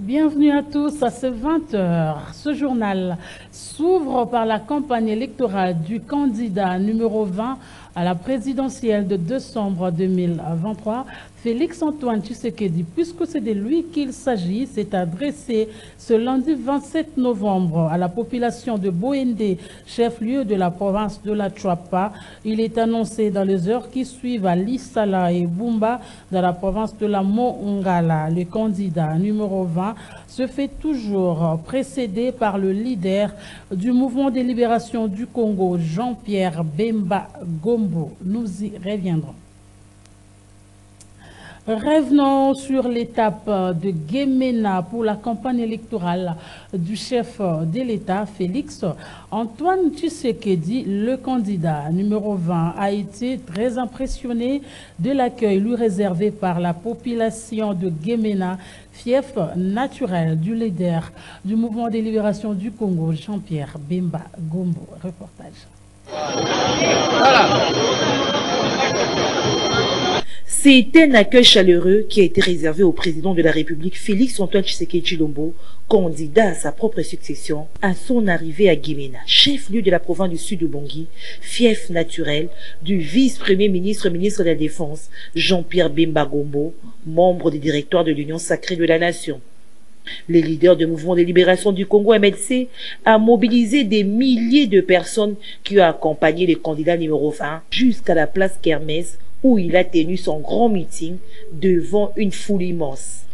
Bienvenue à tous à ce 20h. Ce journal s'ouvre par la campagne électorale du candidat numéro 20 à la présidentielle de décembre 2023 Félix-Antoine Tshisekedi, puisque c'est de lui qu'il s'agit, s'est adressé ce lundi 27 novembre à la population de Boende, chef-lieu de la province de la Chuapa. Il est annoncé dans les heures qui suivent à Lissala et Bumba, dans la province de la Moongala. Le candidat numéro 20 se fait toujours précédé par le leader du mouvement de libération du Congo, Jean-Pierre Bemba Gombo. Nous y reviendrons. Revenons sur l'étape de Guémena pour la campagne électorale du chef de l'État, Félix. Antoine Tshisekedi, le candidat numéro 20, a été très impressionné de l'accueil lui réservé par la population de Guémena, fief naturel du leader du mouvement de libération du Congo, Jean-Pierre Bemba Gombo. Reportage. C'est un accueil chaleureux qui a été réservé au président de la République Félix Antoine Tshisekedi Chilombo, candidat à sa propre succession, à son arrivée à Guimena, chef-lieu de la province du sud de Bangui, fief naturel du vice-premier ministre ministre de la Défense, Jean-Pierre Bemba Gombo, membre du directoire de l'Union sacrée de la Nation. Le leader du mouvement de libération du Congo, MLC, a mobilisé des milliers de personnes qui ont accompagné le candidat numéro 20 jusqu'à la place Kermès où il a tenu son grand meeting devant une foule immense.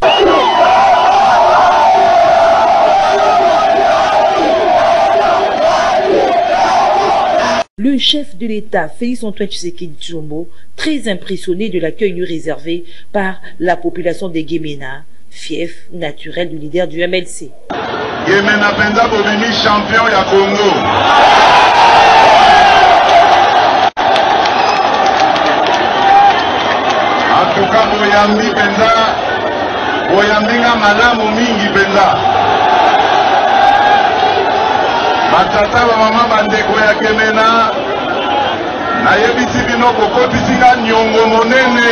Le chef de l'État, Félix Antoine Tshisekedi Tshombo, très impressionné de l'accueil lui réservé par la population de Guémena, fief naturel du leader du MLC. Boyambi mpenza boyambinga malamu mingi mpenza batata bamama bandeko ya kemena. Nayebisi bino kokotisinga niongo monene.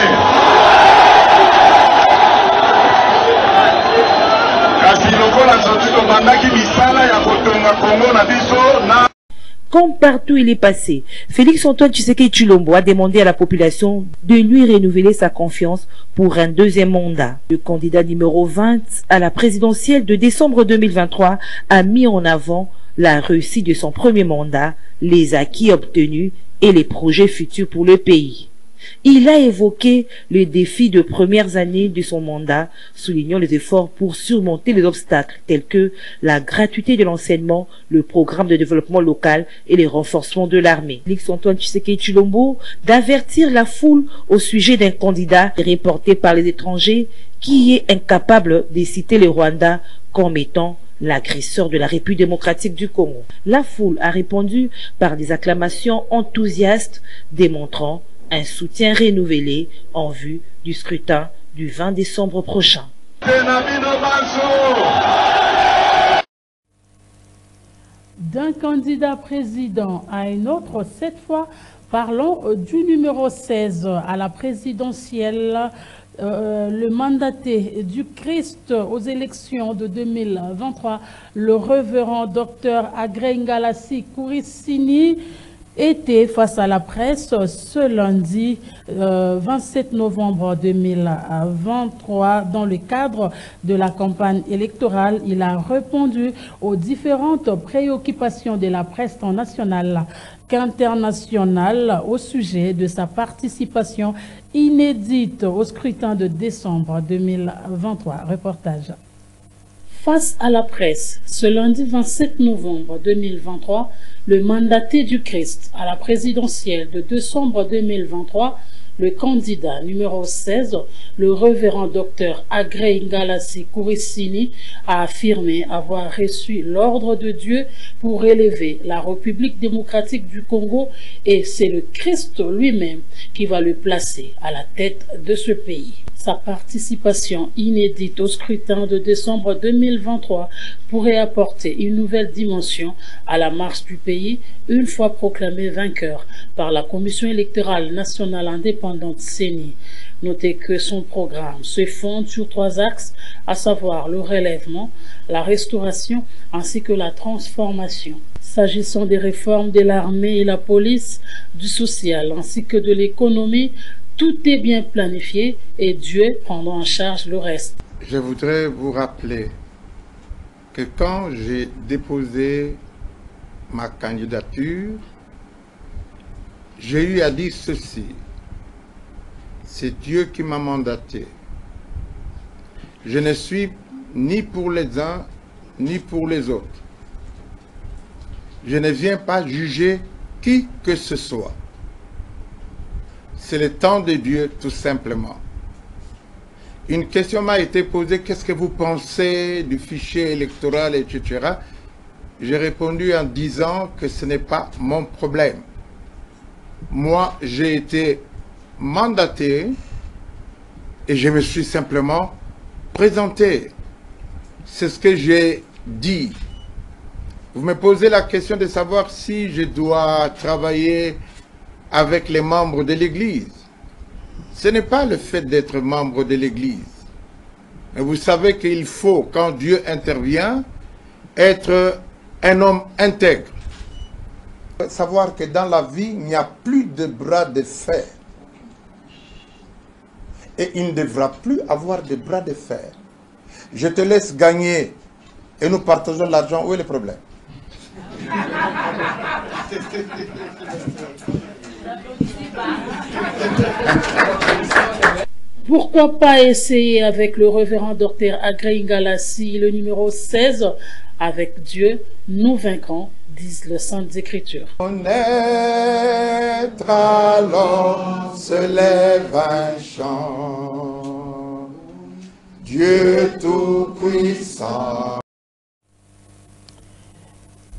Kasi lokola soki tobandaki misala ya kotonga kongo na biso na Comme partout il est passé, Félix Antoine Tshisekedi Chilombo a demandé à la population de lui renouveler sa confiance pour un deuxième mandat. Le candidat numéro 20 à la présidentielle de décembre 2023 a mis en avant la réussite de son premier mandat, les acquis obtenus et les projets futurs pour le pays. Il a évoqué les défis de premières années de son mandat, soulignant les efforts pour surmonter les obstacles tels que la gratuité de l'enseignement, le programme de développement local et les renforcements de l'armée. Félix Antoine Tshisekedi Chilombo d'avertir la foule au sujet d'un candidat reporté par les étrangers qui est incapable de citer le Rwanda comme étant l'agresseur de la République démocratique du Congo. La foule a répondu par des acclamations enthousiastes démontrant un soutien renouvelé en vue du scrutin du 20 décembre prochain. D'un candidat président à un autre, cette fois, parlons du numéro 16 à la présidentielle euh, le mandaté du Christ aux élections de 2023, le révérend docteur Agrengalassi Kourissini, était face à la presse ce lundi euh, 27 novembre 2023 dans le cadre de la campagne électorale. Il a répondu aux différentes préoccupations de la presse nationale qu'internationale au sujet de sa participation inédite au scrutin de décembre 2023. Reportage. Face à la presse, ce lundi 27 novembre 2023, le mandaté du Christ à la présidentielle de décembre 2023, le candidat numéro 16, le révérend docteur Agrey Ngalassi Kourissini, a affirmé avoir reçu l'ordre de Dieu pour élever la République démocratique du Congo et c'est le Christ lui-même qui va le placer à la tête de ce pays. Sa participation inédite au scrutin de décembre 2023 pourrait apporter une nouvelle dimension à la marche du pays une fois proclamé vainqueur par la Commission électorale nationale indépendante CENI. Notez que son programme se fonde sur trois axes, à savoir le relèvement, la restauration ainsi que la transformation. S'agissant des réformes de l'armée et la police, du social ainsi que de l'économie, tout est bien planifié et Dieu prendra en charge le reste. Je voudrais vous rappeler que quand j'ai déposé ma candidature, j'ai eu à dire ceci. C'est Dieu qui m'a mandaté. Je ne suis ni pour les uns, ni pour les autres. Je ne viens pas juger qui que ce soit. C'est le temps de Dieu, tout simplement. Une question m'a été posée, qu'est-ce que vous pensez du fichier électoral, etc. J'ai répondu en disant que ce n'est pas mon problème. Moi, j'ai été mandaté et je me suis simplement présenté. C'est ce que j'ai dit. Vous me posez la question de savoir si je dois travailler avec les membres de l'Église. Ce n'est pas le fait d'être membre de l'Église. Mais vous savez qu'il faut, quand Dieu intervient, être un homme intègre. Savoir que dans la vie, il n'y a plus de bras de fer. Et il ne devra plus avoir de bras de fer. Je te laisse gagner et nous partageons l'argent. Où est le problème? Pourquoi pas essayer avec le révérend docteur Agré Galassi, le numéro 16, avec Dieu, nous vaincrons, disent les Saintes Écritures. Naître alors se lève un chant, Dieu tout-puissant.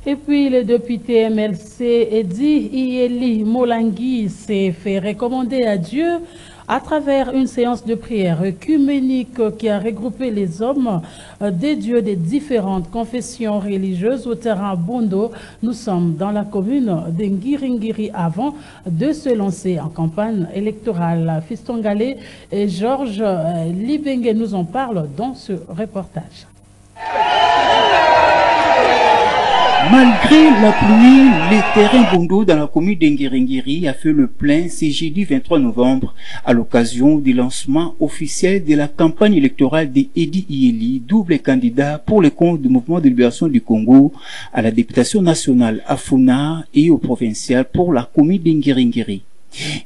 Et puis le député MLC Edi Ieli Molangui s'est fait recommander à Dieu à travers une séance de prière œcuménique qui a regroupé les hommes des dieux des différentes confessions religieuses au terrain Bondo. Nous sommes dans la commune de Ngiringiri avant de se lancer en campagne électorale. Fiston Galé et Georges Libenge nous en parlent dans ce reportage. Malgré la pluie, le terrain Bondo dans la commune d'Enguerengiri a fait le plein ce jeudi 23 novembre à l'occasion du lancement officiel de la campagne électorale d'Edi Ieli, double candidat pour le compte du mouvement de libération du Congo à la députation nationale à Funa et au provincial pour la commune d'Enguerengiri.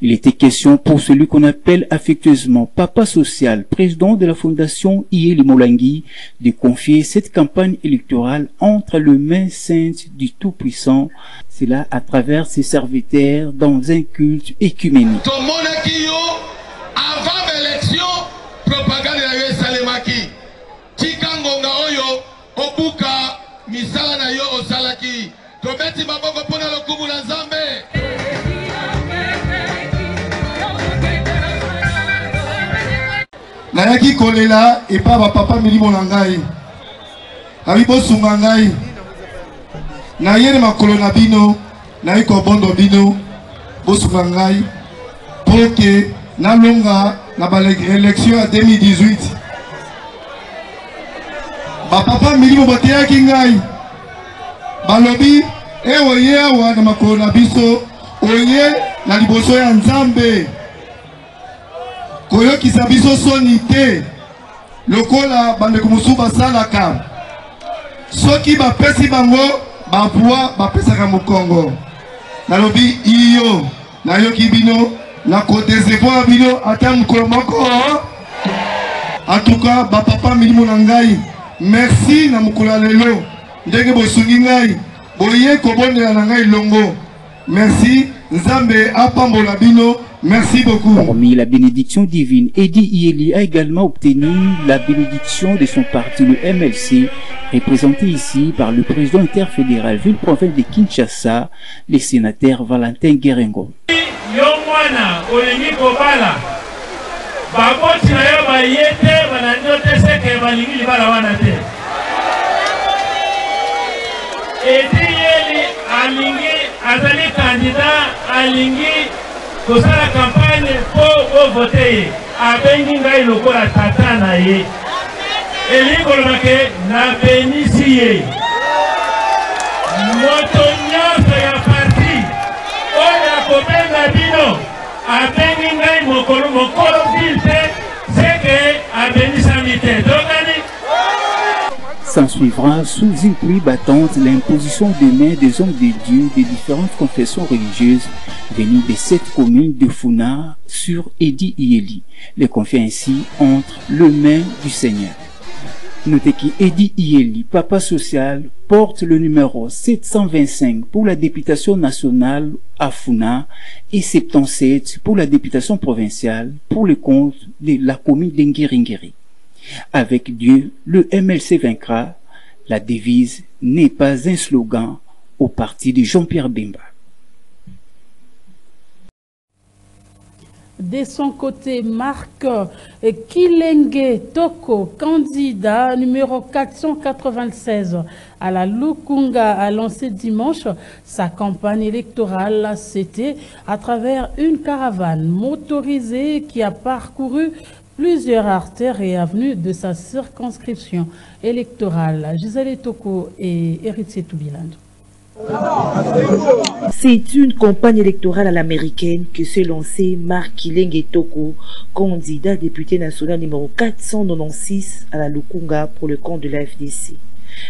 Il était question pour celui qu'on appelle affectueusement Papa Social, président de la fondation Ieli Molangi, de confier cette campagne électorale entre les mains saintes du Tout-Puissant, cela à travers ses serviteurs dans un culte écuménique. Nayaki kolela epa bapapa milimo na ngai. Abi bosunga ngai. Nayeli makolo na bino nayi kobondo bino bosunga ngai. Mpo ke nalonga na baélection ya 2018 bapapa milimo bateyaki ngai. Balobi e oye awa na makolo na biso oye na liboso ya nzambe koyokisa biso soni te. Lokola bandeko mosusu basalaka. Soki bapesi bango bavoi bapesaka mokongo. Nalobi iyo nayoki bino nakodesevoir bino ata mokolo moko. Atuka bapapa milimo na ngai merci na mokolo ya lelo. Ndenge bosungi ngai boye kobondela na ngai longo. Merci nzambe apambola bino merci beaucoup. Hormis la bénédiction divine, Eddie Ieli a également obtenu la bénédiction de son parti, le MLC, représenté ici par le président interfédéral ville-province de Kinshasa, le sénateur Valentin Guérengo. edi yeli alingi azali kandida alingi kosala kampagne mpo bovote ye. Abengi ngai lokola tata na ye. Elingi koloba ke nabenisi ye. Moto nyonso ya parti oyo akobenga bino abengi ngai mokolo mokolo vil S'ensuivra sous une pluie battante l'imposition des mains des hommes de Dieu des différentes confessions religieuses venus des sept communes de Funa sur Edi Ieli, les confiant ainsi entre le mains du Seigneur. Notez qu'Edi Ieli, papa social, porte le numéro 725 pour la députation nationale à Funa et 77 pour la députation provinciale pour le compte de la commune d'Engiringiri. Avec Dieu, le MLC vaincra. La devise n'est pas un slogan au parti de Jean-Pierre Bemba. De son côté, Marc Kilenge Toko, candidat numéro 496 à la Lukunga, a lancé dimanche sa campagne électorale. C'était à travers une caravane motorisée qui a parcouru plusieurs artères et avenues de sa circonscription électorale. Gisèle Toko et Héritier Toubiland. C'est une campagne électorale à l'américaine que s'est lancé Marc Kilenge Toko, candidat député national numéro 496 à la Lukunga pour le compte de la FDC.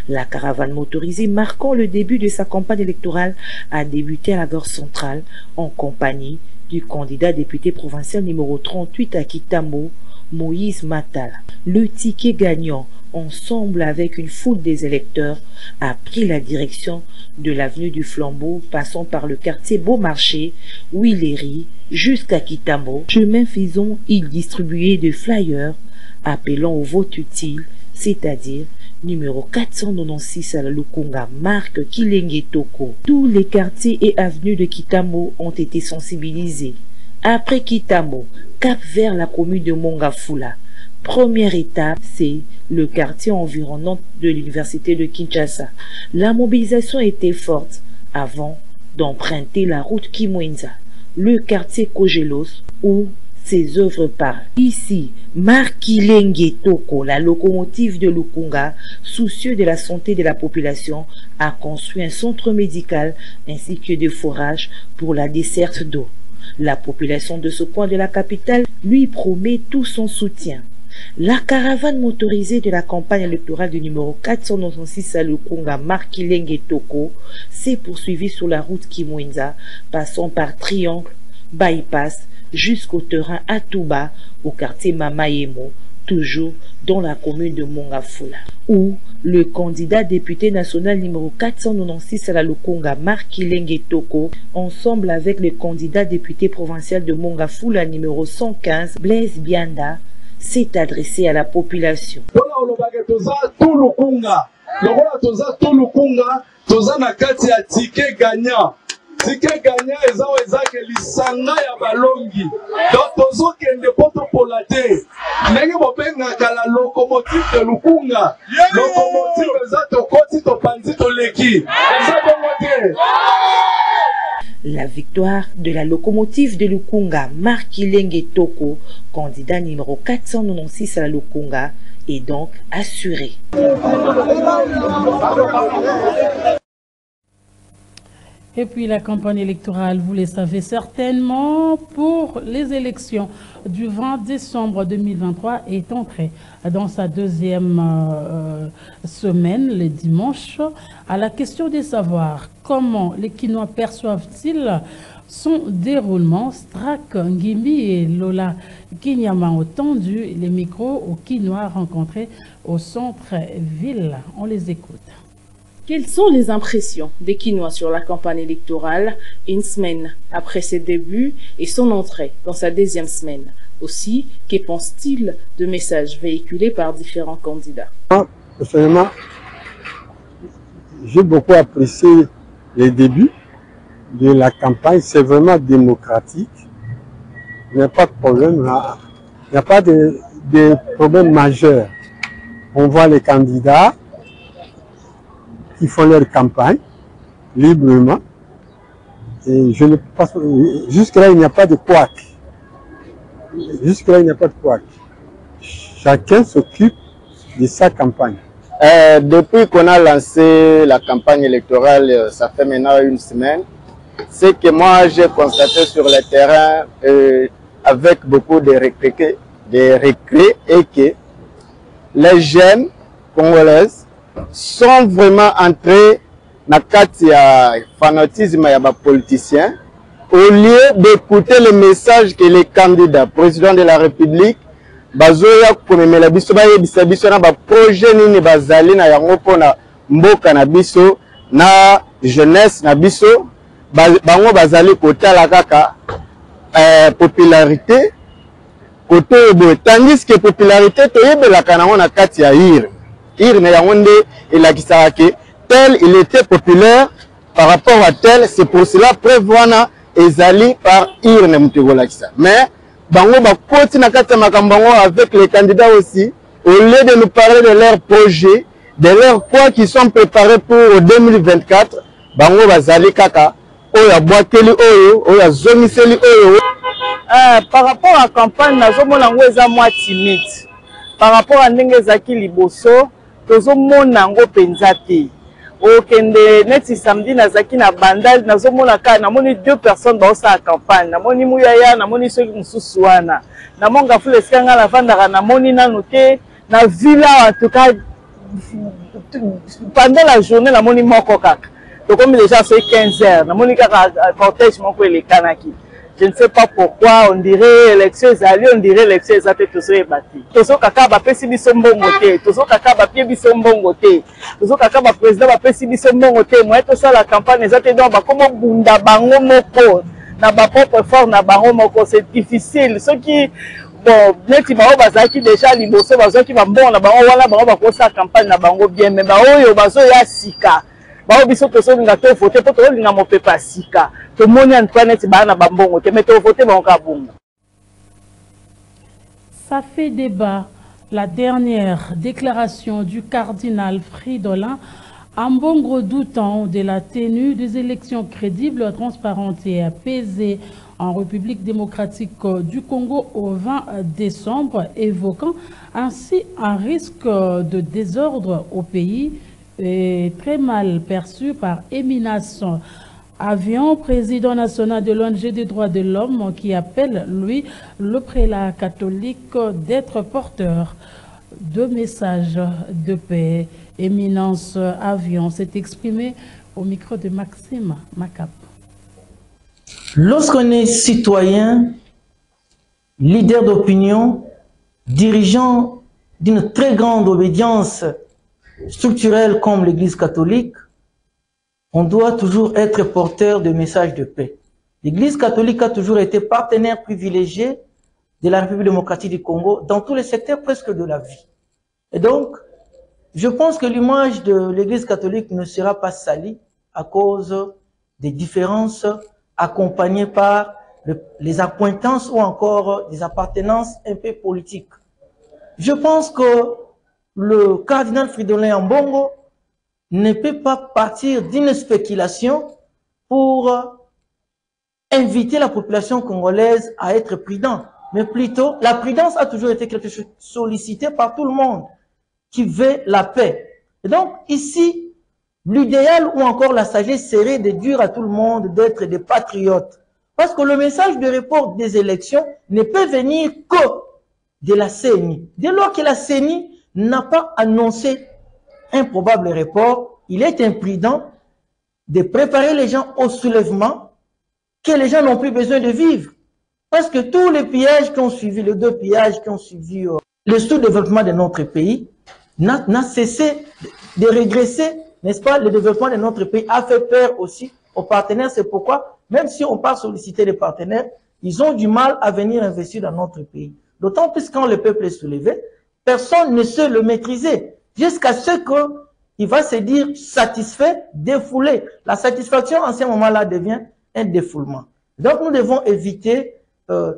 La caravane motorisée marquant le début de sa campagne électorale a débuté à la gare centrale en compagnie du candidat député provincial numéro 38 à Kitambo, Moïse Matal. Le ticket gagnant, ensemble avec une foule des électeurs, a pris la direction de l'avenue du Flambeau, passant par le quartier Beaumarchais, Willery, jusqu'à Kitamo. Chemin faisant, il distribuait des flyers appelant au vote utile, c'est-à-dire numéro 496 à la Lukunga, marque Kilenge Toko. Tous les quartiers et avenues de Kitamo ont été sensibilisés. Après Kitamo, cap vers la commune de Mongafula. Première étape, c'est le quartier environnant de l'université de Kinshasa. La mobilisation était forte avant d'emprunter la route Kimwenza, le quartier Kogelos, où ses œuvres parlent. Ici, Markilenge Toko, la locomotive de Lukunga, soucieux de la santé de la population, a construit un centre médical ainsi que des forages pour la desserte d'eau. La population de ce coin de la capitale lui promet tout son soutien. La caravane motorisée de la campagne électorale du numéro 496 à Lukunga, Markilenge Toko, s'est poursuivie sur la route Kimwenza, passant par Triangle, Bypass, jusqu'au terrain Atuba, au quartier Mamayemo, toujours dans la commune de Mongafula, où le candidat député national numéro 496 à la Lukunga, Markilenge Toko, ensemble avec le candidat député provincial de Mongafula numéro 115, Blaise Bianda, s'est adressé à la population. Tike ganya eza oyo ezake lisanga ya balongi. Donc tozokende mpo topola te ndenge bobengaka la locomotive de lukunga. Locomotive eza tokoti topanzi toleki eza bongo te. La victoire de la locomotive de Lukunga, Marc Ilenge Toko, candidat numéro 496 à la Lukunga, est donc assurée. Et puis la campagne électorale, vous le savez certainement, pour les élections du 20 décembre 2023 est entrée dans sa deuxième euh, semaine, le dimanche, à la question de savoir comment les Quinois perçoivent-ils son déroulement. Strak Ngimbi et Lola Kinyama ont tendu les micros aux Quinois rencontrés au centre-ville. On les écoute. Quelles sont les impressions des Quinois sur la campagne électorale une semaine après ses débuts et son entrée dans sa deuxième semaine? Aussi, que pense-t-il de messages véhiculés par différents candidats? Personnellement, j'ai beaucoup apprécié les débuts de la campagne. C'est vraiment démocratique. Il n'y a pas de problème là. Il n'y a pas de, de problème majeur. On voit les candidats font leur campagne librement. Et je ne pense jusque-là, il n'y a pas de couac. Jusque-là, il n'y a pas de couac. Chacun s'occupe de sa campagne. Euh, depuis qu'on a lancé la campagne électorale, euh, ça fait maintenant une semaine, c'est que moi j'ai constaté sur le terrain euh, avec beaucoup de regrets, de regrets et que les jeunes congolaises sont vraiment entrés dans le fanatisme ya politiciens au lieu d'écouter le message que les candidats, président de la République, bazoya komemela biso bayebisa biso na baprojet nini bazali na yango mpona mboka na biso na jeunesse na biso bango bazali kotala kaka eh, popularité. Kote oyo boye tandis ke popularité toyebelaka nango na kati ya ire ire na yango nde elakisaka ke tel il était populaire par rapport à tel c'est pour cela preuve wana ezali par ire na moto ekolakisa mais bango bakoti na kati ya makambo yango avec les candidats aussi au lieu de nous parler de leur projet de leur quoi qui sont préparés pour 2024 bango bazali kaka oyo abwakeli oyo oyo azongiseli oyo. Uh, par rapport à campagne nazomona yango eza mwa timide. Par rapport à ndenge ezalaki liboso tozomona yango mpenza te. Okende neti samedi nazalaki na bandal nazomona kaka namoni deux personnes baosala campagne. Namoni muyaya namoni soki mosusu wana. Namonga fula esika ngai navandaka namoni nanu te. Na ville awa cas pendant la journée namoni moko kaka. Tokomi déjà soki 15 heures. Namoni kaka cortège moko elekanaki je ne sais pas pourquoi on dirait élection ezali on dirait élection eza te tozoyeba te tozokaka bapesi biso mbongo te tozokaka bapie biso mbongo te tozokaka baprésident bapesi biso mbongo te. Moye tosala campagne eza te donc bakomobunda bango moko na bapropre fort na bango moko. C'est difficile. Soki bon neti bango bazalaki déjà liboso bazwaki bambongo na bango wana bango bakosala campagne na bango bien. Mais baoyo bazoya sika Ça fait débat. La dernière déclaration du cardinal Fridolin. Ambongo doutant de la tenue des élections crédibles, transparentes et apaisées en République démocratique du Congo au 20 décembre, évoquant ainsi un risque de désordre au pays est très mal perçu par éminence. Avion, président national de l'ONG des droits de l'homme, qui appelle, lui, le prélat catholique d'être porteur de messages de paix. Éminence Avion s'est exprimé au micro de Maxime Macap. Lorsqu'on est citoyen, leader d'opinion, dirigeant d'une très grande obédience structurelle comme l'Église catholique, on doit toujours être porteur de messages de paix. L'Église catholique a toujours été partenaire privilégié de la République démocratique du Congo dans tous les secteurs presque de la vie. Et donc, je pense que l'image de l'Église catholique ne sera pas salie à cause des différences accompagnées par le, les accointances ou encore des appartenances un peu politiques. Je pense que le cardinal Fridolin Ambongo ne peut pas partir d'une spéculation pour inviter la population congolaise à être prudent. Mais plutôt, la prudence a toujours été quelque chose sollicité par tout le monde qui veut la paix. Et donc, ici, l'idéal ou encore la sagesse serait de dire à tout le monde d'être des patriotes. Parce que le message de report des élections ne peut venir que de la CENI. Dès lors que la CENI n'a pas annoncé un probable report, il est imprudent de préparer les gens au soulèvement que les gens n'ont plus besoin de vivre. Parce que tous les pillages qui ont suivi, les deux pillages qui ont suivi euh, le sous-développement de notre pays, n'a cessé de régresser, n'est-ce pas? Le développement de notre pays a fait peur aussi aux partenaires. C'est pourquoi, même si on part solliciter les partenaires, ils ont du mal à venir investir dans notre pays. D'autant plus quand le peuple est soulevé, personne ne sait le maîtriser. Jusqu'à ce qu'il va se dire satisfait, défoulé. La satisfaction en ce moment-là devient un défoulement. Donc nous devons éviter euh,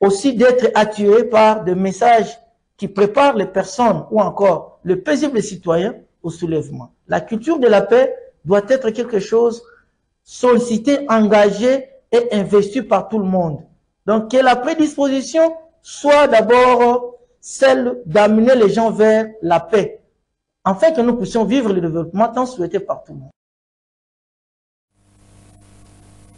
aussi d'être attirés par des messages qui préparent les personnes ou encore le paisible citoyen au soulèvement. La culture de la paix doit être quelque chose sollicité, engagé et investi par tout le monde. Donc que la prédisposition soit d'abord celle d'amener les gens vers la paix, afin que nous puissions vivre le développement tant souhaité par tout le monde.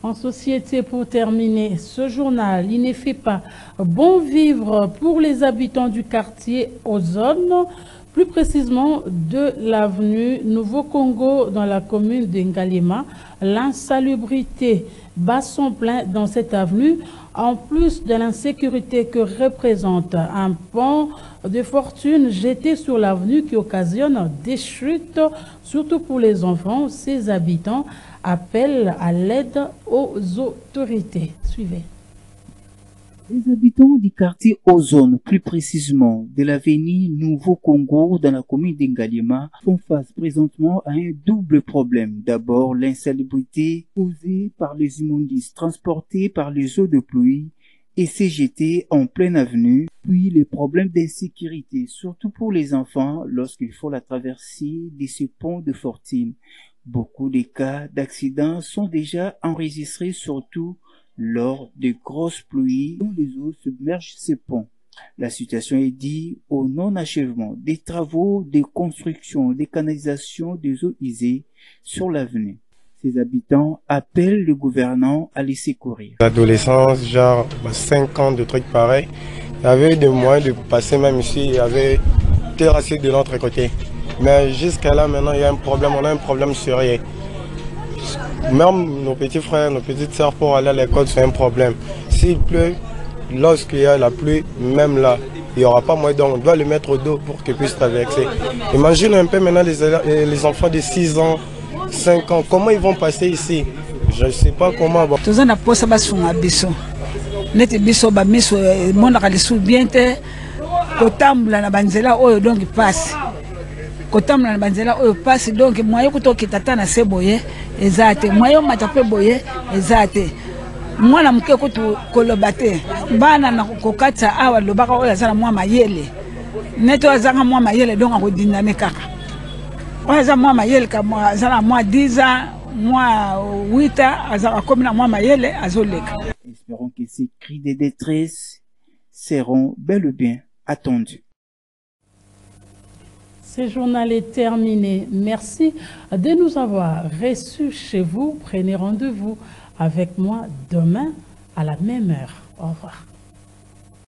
En société, pour terminer ce journal, il ne fait pas bon vivre pour les habitants du quartier Ozone, plus précisément de l'avenue Nouveau Congo dans la commune d'Engalima. L'insalubrité bat son plein dans cette avenue, en plus de l'insécurité que représente un pont de fortune jeté sur l'avenue qui occasionne des chutes, surtout pour les enfants, ses habitants appellent à l'aide aux autorités. Suivez. Les habitants du quartier Ozone, plus précisément de l'avenue Nouveau Congo dans la commune d'Engalima, font face présentement à un double problème. D'abord, l'insalubrité causée par les immondices transportés par les eaux de pluie et jetés en pleine avenue, puis les problèmes d'insécurité, surtout pour les enfants lorsqu'il faut la traversée de ce pont de fortune. Beaucoup de cas d'accidents sont déjà enregistrés, surtout lors de grosses pluies les eaux submergent ces ponts. La situation est due au non-achèvement des travaux de construction des canalisations des eaux usées sur l'avenue. Ses habitants appellent le gouvernant à les secourir. L'adolescence, genre 5 ans de trucs pareils, il y avait des moyens de passer même ici, il y avait terrassé de l'autre côté. Mais jusqu'à là maintenant il y a un problème, on a un problème sérieux. Même nos petits frères, nos petites sœurs pour aller à l'école, c'est un problème. S'il pleut, lorsqu'il y a la pluie, même là, il n'y aura pas moyen, donc on doit le mettre au dos pour qu'ils puissent traverser. Imagine un peu maintenant les, les enfants de 6 ans, 5 ans, comment ils vont passer ici? Je ne sais pas comment. toza na bamiso emonaka lisusu bien banzela donc pasi kotambola na banzela oyo pasi. Donc mwaye kuta okita ata na se boye eza te. Mwaye omata mpe boye eza te. Mwana moke kutu koloba te. Bana na kokatisa awa lobaka oyo aza na mwa mayele. Neti oyo azanga mwa mayele donc akodindane kaka. Oyo aza mwa mayele aza na mwa 10 ans mwa 8 ans aza akomi na mwa mayele azoleka. Espérons que ces cris de détresse seront bel et bien attendus. Ce journal est terminé. Merci de nous avoir reçus chez vous. Prenez rendez-vous avec moi demain à la même heure. Au revoir.